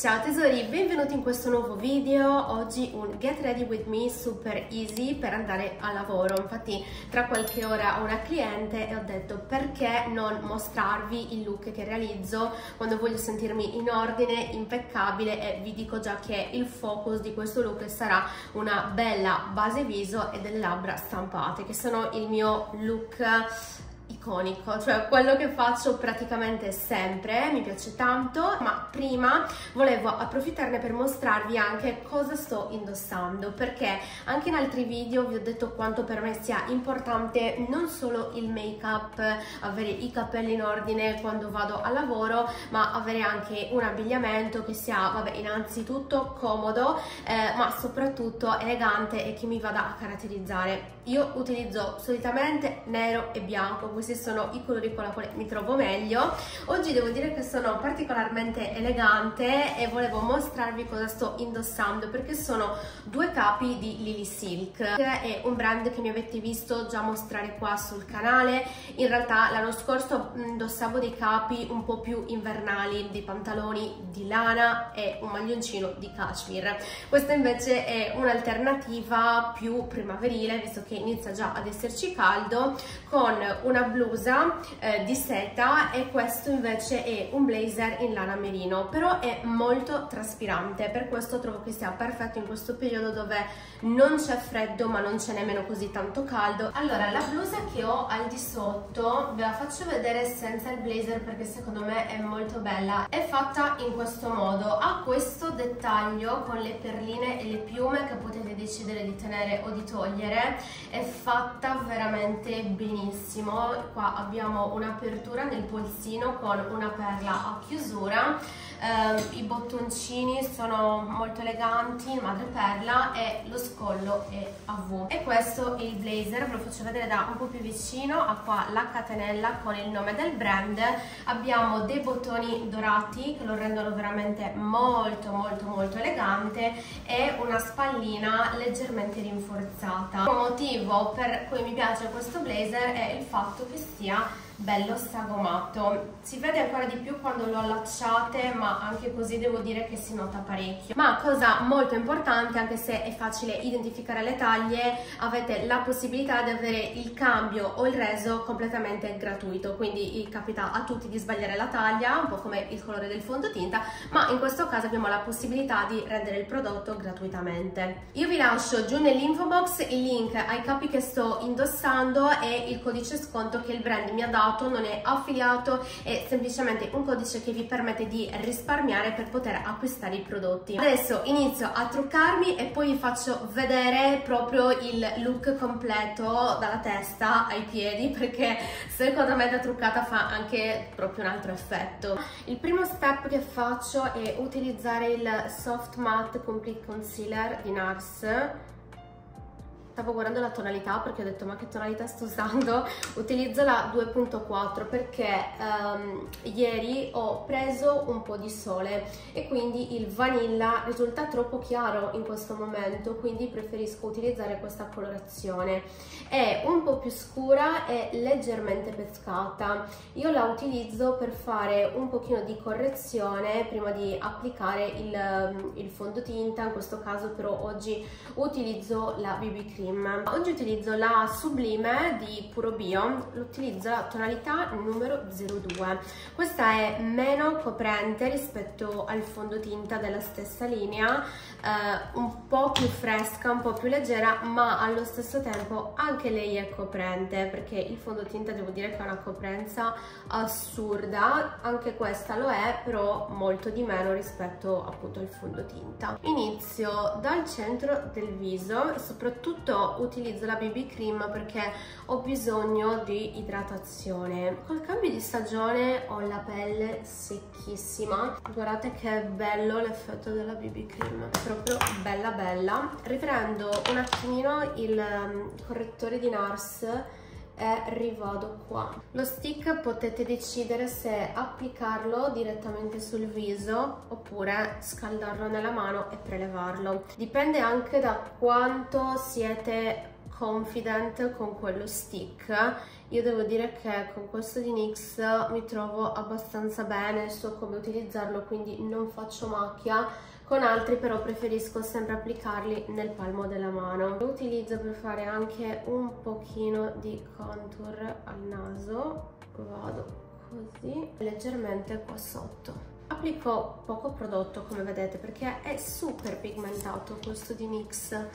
Ciao tesori, benvenuti in questo nuovo video. Oggi un get ready with me super easy per andare a lavoro. Infatti tra qualche ora ho una cliente e ho detto perché non mostrarvi il look che realizzo quando voglio sentirmi in ordine, impeccabile e vi dico già che il focus di questo look sarà una bella base viso e delle labbra stampate che sono il mio look iconico, cioè quello che faccio praticamente sempre, mi piace tanto, ma prima volevo approfittarne per mostrarvi anche cosa sto indossando, perché anche in altri video vi ho detto quanto per me sia importante non solo il make up, avere i capelli in ordine quando vado a lavoro, ma avere anche un abbigliamento che sia, vabbè, innanzitutto comodo, eh, ma soprattutto elegante e che mi vada a caratterizzare. Io utilizzo solitamente nero e bianco, questi sono i colori con i quali mi trovo meglio. Oggi devo dire che sono particolarmente elegante e volevo mostrarvi cosa sto indossando perché sono due capi di Lily Silk. È un brand che mi avete visto già mostrare qua sul canale. In realtà l'anno scorso indossavo dei capi un po' più invernali, dei pantaloni di lana e un maglioncino di cashmere. Questa invece è un'alternativa più primaverile visto che inizia già ad esserci caldo con una blusa eh, di seta e questo invece è un blazer in lana merino però è molto traspirante. Per questo trovo che sia perfetto in questo periodo dove non c'è freddo ma non c'è nemmeno così tanto caldo. Allora la blusa che ho al di sotto ve la faccio vedere senza il blazer perché secondo me è molto bella. È fatta in questo modo. Ha questo dettaglio con le perline e le piume che potete decidere di tenere o di togliere è fatta veramente benissimo. Qua abbiamo un'apertura nel polsino con una perla a chiusura. Eh, i bottoncini sono molto eleganti in madreperla e lo scollo è a V. E questo è il blazer ve lo faccio vedere da un po' più vicino ha qua la catenella con il nome del brand. Abbiamo dei bottoni dorati che lo rendono veramente molto molto molto elegante e una spallina leggermente rinforzata. Il motivo per cui mi piace questo blazer è il fatto che sia bello sagomato si vede ancora di più quando lo allacciate ma anche così devo dire che si nota parecchio. Ma cosa molto importante anche se è facile identificare le taglie avete la possibilità di avere il cambio o il reso completamente gratuito. Quindi capita a tutti di sbagliare la taglia un po' come il colore del fondotinta ma in questo caso abbiamo la possibilità di rendere il prodotto gratuitamente. Io vi lascio giù nell'info box il link ai capi che sto indossando e il codice sconto che il brand mi ha dato affiliato, non è affiliato, è semplicemente un codice che vi permette di risparmiare per poter acquistare i prodotti. Adesso inizio a truccarmi e poi vi faccio vedere proprio il look completo dalla testa ai piedi perché secondo me da truccata fa anche proprio un altro effetto. Il primo step che faccio è utilizzare il Soft Matte Complete Concealer di NARS stavo guardando la tonalità perché ho detto ma che tonalità sto usando? Utilizzo la 2.4 perché um, ieri ho preso un po' di sole e quindi il vanilla risulta troppo chiaro in questo momento quindi preferisco utilizzare questa colorazione. È un po' più scura e leggermente pescata. Io la utilizzo per fare un pochino di correzione prima di applicare il, il fondotinta in questo caso però oggi utilizzo la BB cream cream oggi utilizzo la Sublime di Puro Bio utilizzo la tonalità numero 02 questa è meno coprente rispetto al fondotinta della stessa linea eh, un po' più fresca un po' più leggera ma allo stesso tempo anche lei è coprente perché il fondotinta devo dire che ha una coprenza assurda. Anche questa lo è però molto di meno rispetto appunto al fondotinta. Inizio dal centro del viso soprattutto utilizzo la BB cream perché ho bisogno di idratazione. Col cambio di stagione ho la pelle secchissima. Guardate che bello l'effetto della BB cream, proprio bella bella. Riprendo un attimino il um, correttore di NARS e rivado qua. Lo stick potete decidere se applicarlo direttamente sul viso oppure scaldarlo nella mano e prelevarlo. Dipende anche da quanto siete confident con quello stick io devo dire che con questo di NYX mi trovo abbastanza bene so come utilizzarlo quindi non faccio macchia con altri però preferisco sempre applicarli nel palmo della mano. Lo utilizzo per fare anche un pochino di contour al naso. Vado così leggermente qua sotto. Applico poco prodotto come vedete perché è super pigmentato questo di NYX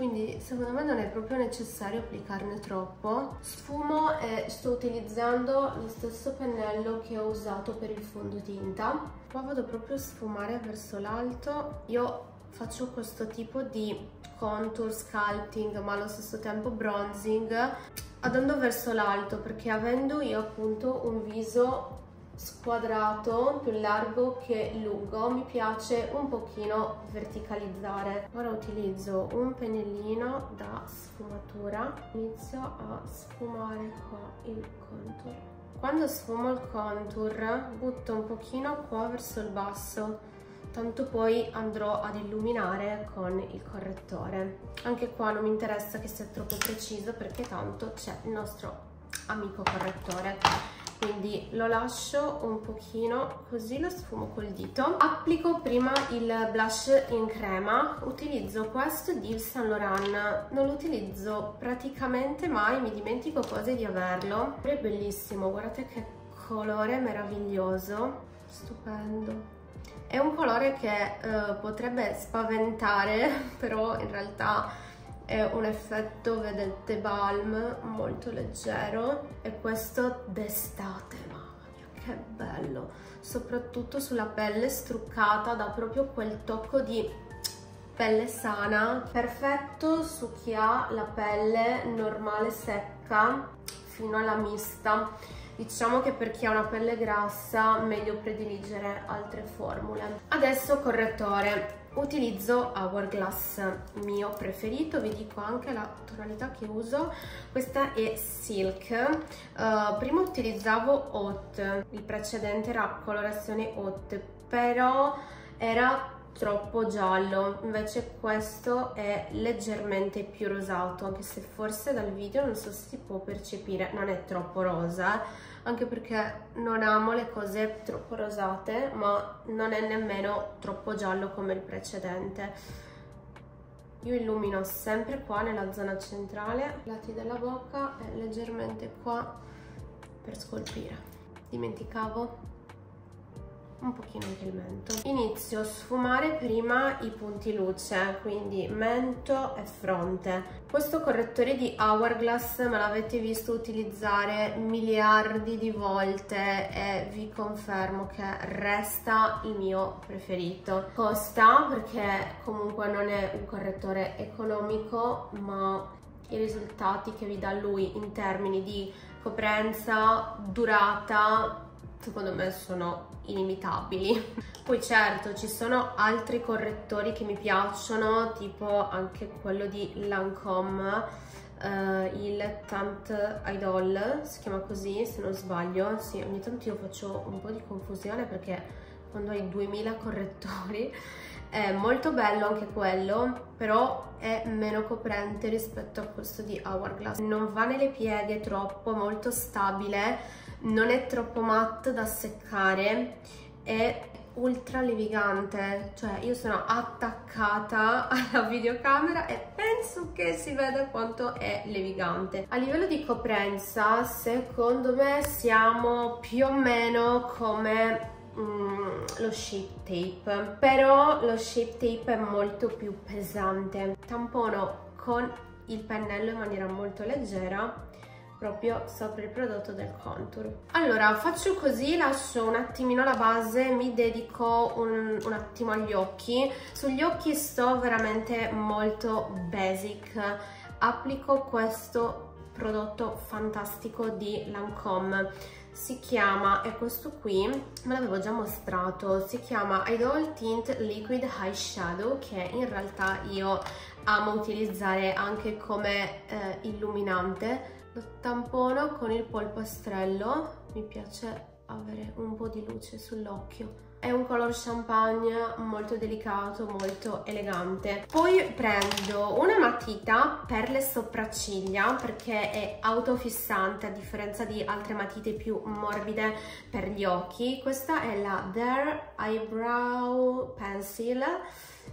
quindi secondo me non è proprio necessario applicarne troppo. Sfumo e sto utilizzando lo stesso pennello che ho usato per il fondotinta. Qua vado proprio a sfumare verso l'alto. Io faccio questo tipo di contour sculpting ma allo stesso tempo bronzing andando verso l'alto perché avendo io appunto un viso squadrato più largo che lungo. Mi piace un pochino verticalizzare. Ora utilizzo un pennellino da sfumatura. Inizio a sfumare qua il contour. Quando sfumo il contour butto un pochino qua verso il basso. Tanto poi andrò ad illuminare con il correttore. Anche qua non mi interessa che sia troppo preciso perché tanto c'è il nostro amico correttore quindi lo lascio un pochino così lo sfumo col dito. Applico prima il blush in crema. Utilizzo questo di Saint Laurent. Non lo utilizzo praticamente mai mi dimentico quasi di averlo. È bellissimo guardate che colore meraviglioso. Stupendo. È un colore che uh, potrebbe spaventare però in realtà è un effetto, vedete, balm molto leggero e questo d'estate, mamma mia che bello, soprattutto sulla pelle struccata, dà proprio quel tocco di pelle sana, perfetto su chi ha la pelle normale secca fino alla mista. Diciamo che per chi ha una pelle grassa meglio prediligere altre formule. Adesso correttore utilizzo Hourglass mio preferito. Vi dico anche la tonalità che uso. Questa è Silk. Uh, prima utilizzavo Hot il precedente era colorazione Hot però era troppo giallo. Invece questo è leggermente più rosato anche se forse dal video non so se si può percepire non è troppo rosa anche perché non amo le cose troppo rosate ma non è nemmeno troppo giallo come il precedente. Io illumino sempre qua nella zona centrale lati della bocca e leggermente qua per scolpire. Dimenticavo un pochino anche il mento. Inizio a sfumare prima i punti luce quindi mento e fronte. Questo correttore di Hourglass me l'avete visto utilizzare miliardi di volte e vi confermo che resta il mio preferito. Costa perché comunque non è un correttore economico ma i risultati che vi dà lui in termini di coprenza, durata secondo me sono inimitabili. Poi certo ci sono altri correttori che mi piacciono tipo anche quello di Lancome uh, il Tant Idol si chiama così se non sbaglio. Sì ogni tanto io faccio un po' di confusione perché quando hai 2000 correttori è molto bello anche quello però è meno coprente rispetto a questo di Hourglass. Non va nelle pieghe troppo molto stabile non è troppo matte da seccare è ultra levigante. Cioè io sono attaccata alla videocamera e penso che si veda quanto è levigante. A livello di coprenza secondo me siamo più o meno come mm, lo shape tape. Però lo shape tape è molto più pesante. Tampono con il pennello in maniera molto leggera proprio sopra il prodotto del contour. Allora faccio così, lascio un attimino la base, mi dedico un, un attimo agli occhi. Sugli occhi sto veramente molto basic, applico questo prodotto fantastico di Lancome si chiama, è questo qui, me l'avevo già mostrato, si chiama Idol Tint Liquid Eyeshadow che in realtà io amo utilizzare anche come eh, illuminante lo tampono con il polpastrello mi piace avere un po' di luce sull'occhio è un color champagne molto delicato, molto elegante. Poi prendo una matita per le sopracciglia perché è autofissante a differenza di altre matite più morbide per gli occhi. Questa è la Dare Eyebrow Pencil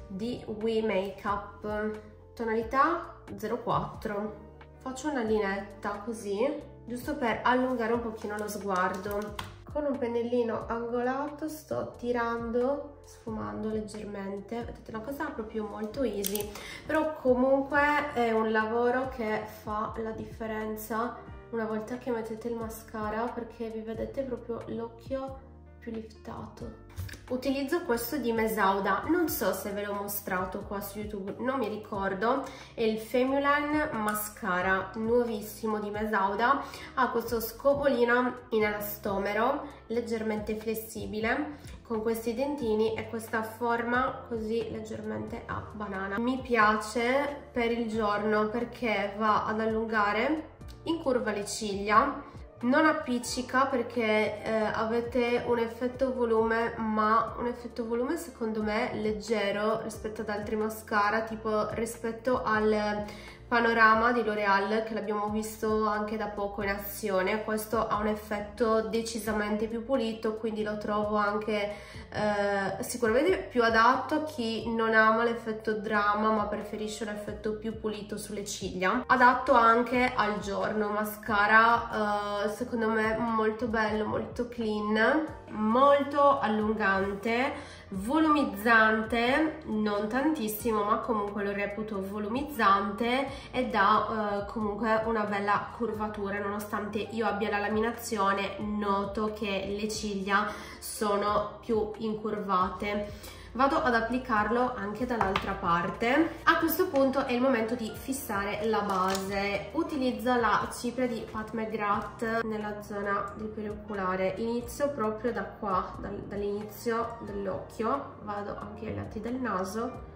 di We Makeup, tonalità 04. Faccio una linetta così, giusto per allungare un pochino lo sguardo. Con un pennellino angolato sto tirando sfumando leggermente. Vedete una cosa proprio molto easy però comunque è un lavoro che fa la differenza una volta che mettete il mascara perché vi vedete proprio l'occhio più liftato utilizzo questo di Mesauda. Non so se ve l'ho mostrato qua su youtube non mi ricordo. È il Femulan Mascara nuovissimo di Mesauda. Ha questo scopolino in elastomero leggermente flessibile con questi dentini e questa forma così leggermente a banana. Mi piace per il giorno perché va ad allungare in curva le ciglia non appiccica perché eh, avete un effetto volume ma un effetto volume secondo me leggero rispetto ad altri mascara tipo rispetto al panorama di L'Oreal che l'abbiamo visto anche da poco in azione. Questo ha un effetto decisamente più pulito quindi lo trovo anche eh, sicuramente più adatto a chi non ama l'effetto drama ma preferisce un effetto più pulito sulle ciglia. Adatto anche al giorno mascara eh, secondo me molto bello molto clean molto allungante volumizzante non tantissimo ma comunque lo reputo volumizzante e dà eh, comunque una bella curvatura. Nonostante io abbia la laminazione noto che le ciglia sono più incurvate vado ad applicarlo anche dall'altra parte a questo punto è il momento di fissare la base utilizzo la cipria di Pat McGrath nella zona del perioculare inizio proprio da qua dal, dall'inizio dell'occhio vado anche ai lati del naso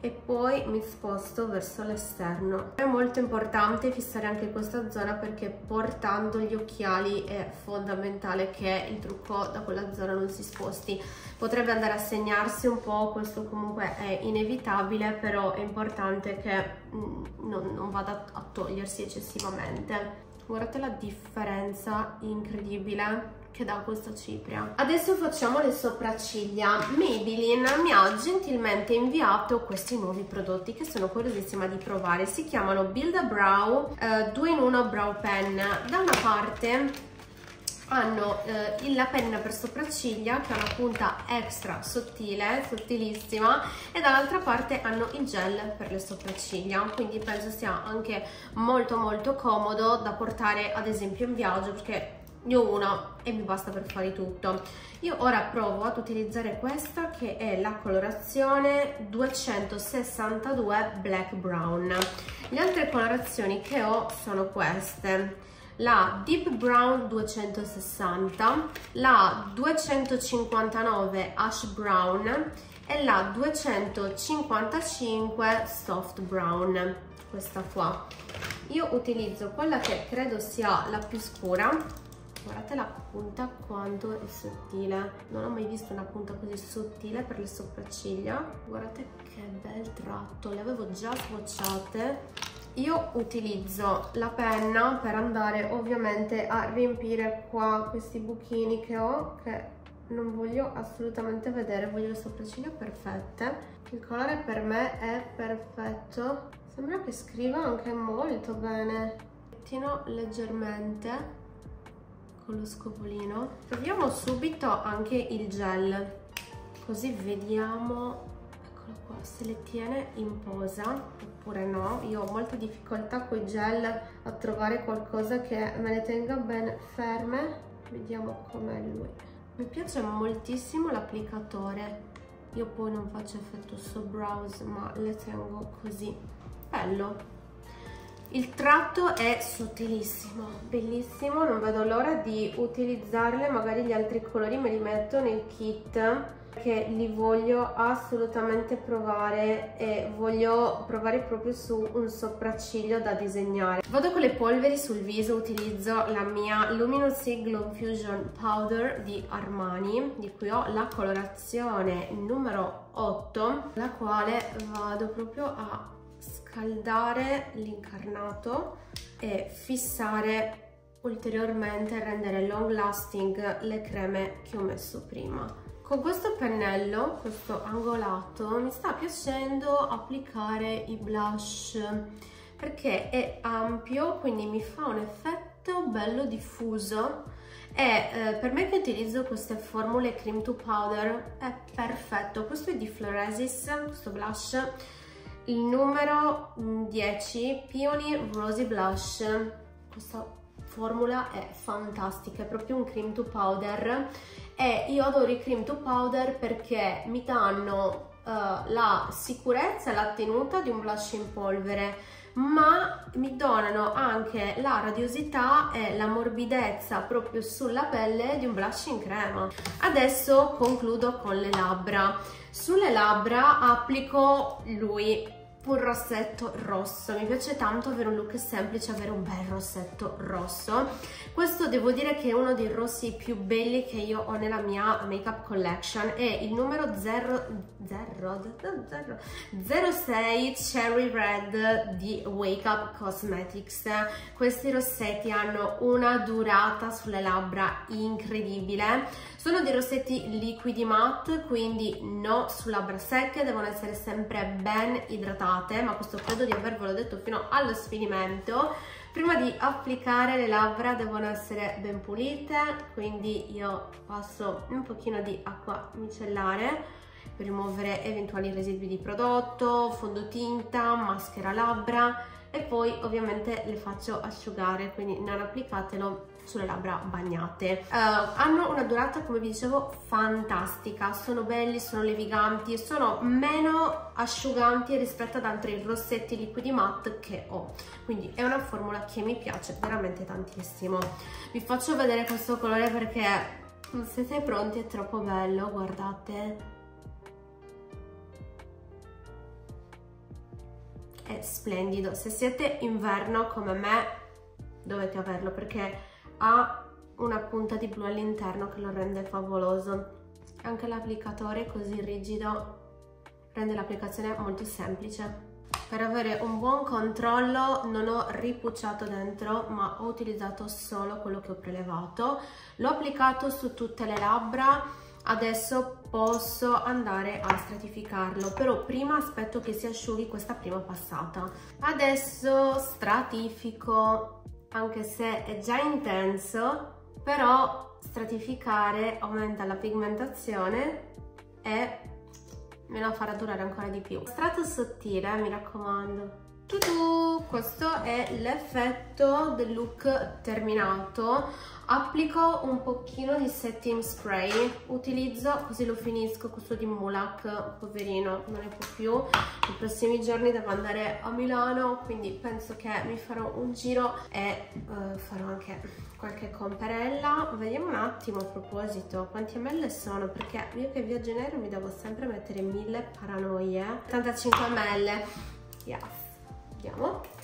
e poi mi sposto verso l'esterno. È molto importante fissare anche questa zona perché portando gli occhiali è fondamentale che il trucco da quella zona non si sposti. Potrebbe andare a segnarsi un po', questo comunque è inevitabile, però è importante che mm, non, non vada a togliersi eccessivamente. Guardate la differenza incredibile che dà questa cipria. Adesso facciamo le sopracciglia. Maybelline mi ha gentilmente inviato questi nuovi prodotti che sono curiosissima di provare. Si chiamano Build a Brow eh, 2 in 1 Brow Pen. Da una parte hanno eh, la penna per sopracciglia che ha una punta extra sottile, sottilissima e dall'altra parte hanno il gel per le sopracciglia. Quindi penso sia anche molto molto comodo da portare ad esempio in viaggio perché ne ho una e mi basta per fare tutto. Io ora provo ad utilizzare questa che è la colorazione 262 black brown. Le altre colorazioni che ho sono queste la Deep Brown 260, la 259 Ash Brown e la 255 Soft Brown, questa qua. Io utilizzo quella che credo sia la più scura, guardate la punta quanto è sottile. Non ho mai visto una punta così sottile per le sopracciglia. Guardate che bel tratto le avevo già swatchate io utilizzo la penna per andare ovviamente a riempire qua questi buchini che ho che non voglio assolutamente vedere voglio le sopracciglia perfette. Il colore per me è perfetto. Sembra che scriva anche molto bene. Pettino leggermente con lo scopolino. Proviamo subito anche il gel. Così vediamo eccolo qua se le tiene in posa oppure no. Io ho molta difficoltà con i gel a trovare qualcosa che me le tenga ben ferme. Vediamo com'è lui. Mi piace moltissimo l'applicatore. Io poi non faccio effetto su brows, ma le tengo così. Bello. Il tratto è sottilissimo, bellissimo, non vedo l'ora di utilizzarle, magari gli altri colori me li metto nel kit che li voglio assolutamente provare e voglio provare proprio su un sopracciglio da disegnare. Vado con le polveri sul viso, utilizzo la mia Luminous Glow Fusion Powder di Armani, di cui ho la colorazione numero 8, la quale vado proprio a scaldare l'incarnato e fissare ulteriormente e rendere long lasting le creme che ho messo prima. Con questo pennello, questo angolato, mi sta piacendo applicare i blush perché è ampio, quindi mi fa un effetto bello diffuso. E eh, per me che utilizzo queste formule cream to powder è perfetto. Questo è di Floresis, questo blush il numero 10 Peony Rosy Blush. Questa formula è fantastica è proprio un cream to powder e io adoro i cream to powder perché mi danno uh, la sicurezza e la tenuta di un blush in polvere ma mi donano anche la radiosità e la morbidezza proprio sulla pelle di un blush in crema. Adesso concludo con le labbra. Sulle labbra applico lui un rossetto rosso. Mi piace tanto avere un look semplice avere un bel rossetto rosso. Questo devo dire che è uno dei rossi più belli che io ho nella mia makeup collection. È il numero 0, 0, 0, 06 Cherry Red di Wake Up Cosmetics. Questi rossetti hanno una durata sulle labbra incredibile. Sono dei rossetti liquidi matte quindi no su labbra secche devono essere sempre ben idratati usate, ma questo credo di avervelo detto fino allo sfinimento, prima di applicare le labbra devono essere ben pulite, quindi io passo un pochino di acqua micellare per rimuovere eventuali residui di prodotto, fondotinta, maschera labbra e poi ovviamente le faccio asciugare, quindi non applicatelo sulle labbra bagnate. Uh, hanno una durata, come vi dicevo, fantastica, sono belli, sono leviganti, sono meno asciuganti rispetto ad altri rossetti liquidi matte che ho, quindi è una formula che mi piace veramente tantissimo. Vi faccio vedere questo colore perché non siete pronti, è troppo bello, guardate. È splendido, se siete inverno come me dovete averlo perché ha una punta di blu all'interno che lo rende favoloso. Anche l'applicatore così rigido rende l'applicazione molto semplice. Per avere un buon controllo non ho ripucciato dentro ma ho utilizzato solo quello che ho prelevato. L'ho applicato su tutte le labbra, adesso posso andare a stratificarlo però prima aspetto che si asciughi questa prima passata. Adesso stratifico anche se è già intenso, però stratificare aumenta la pigmentazione e me lo farà durare ancora di più. Strato sottile, mi raccomando. Tutu, questo è l'effetto del look terminato applico un pochino di setting spray utilizzo così lo finisco questo di Mulak poverino non ne può più. Nei prossimi giorni devo andare a Milano quindi penso che mi farò un giro e uh, farò anche qualche comperella vediamo un attimo a proposito quanti ml sono perché io che viaggio in aereo mi devo sempre mettere mille paranoie. 85 ml yes. Vediamo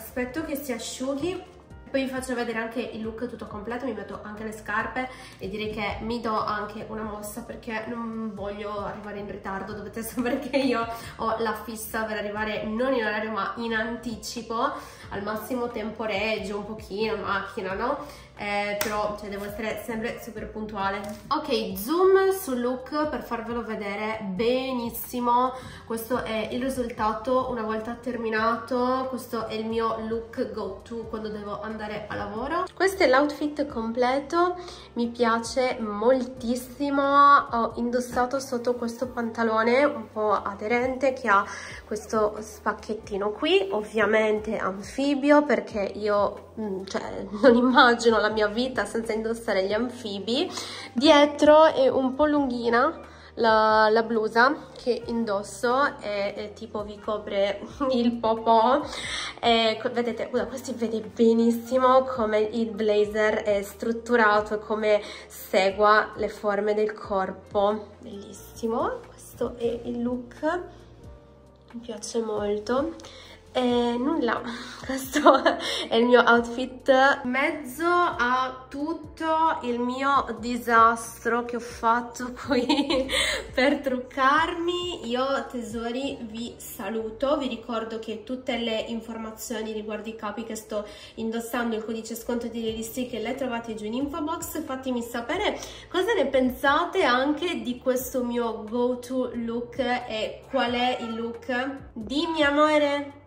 aspetto che si asciughi poi vi faccio vedere anche il look tutto completo, mi metto anche le scarpe e direi che mi do anche una mossa perché non voglio arrivare in ritardo, dovete sapere che io ho la fissa per arrivare non in orario ma in anticipo, al massimo temporeggio un pochino, macchina, no? Eh, però cioè, devo essere sempre super puntuale. Ok, zoom sul look per farvelo vedere benissimo. Questo è il risultato una volta terminato. Questo è il mio look go to quando devo andare a lavoro. Questo è l'outfit completo, mi piace moltissimo. Ho indossato sotto questo pantalone un po' aderente che ha questo spacchettino qui, ovviamente anfibio perché io mm, cioè, non immagino la mia vita senza indossare gli anfibi. Dietro è un po' lunghina la, la blusa che indosso e, tipo vi copre il popò. E vedete, guarda, questo vede benissimo come il blazer è strutturato e come segua le forme del corpo. Bellissimo. Questo è il look. Mi piace molto e nulla, questo è il mio outfit. In mezzo a tutto il mio disastro che ho fatto qui per truccarmi. Io tesori vi saluto. Vi ricordo che tutte le informazioni riguardo i capi che sto indossando il codice sconto di Realistic le trovate giù in info box fatemi sapere cosa ne pensate anche di questo mio go to look e qual è il look dimmi amore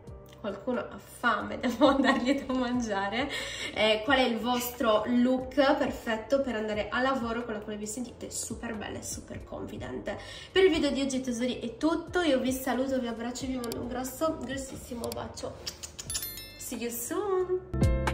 qualcuno ha fame, devo dargli da mangiare, eh, qual è il vostro look perfetto per andare a lavoro con la quale vi sentite super belle super confident. Per il video di oggi tesori è tutto, io vi saluto, vi abbraccio e vi mando un grosso, grossissimo bacio. See you soon!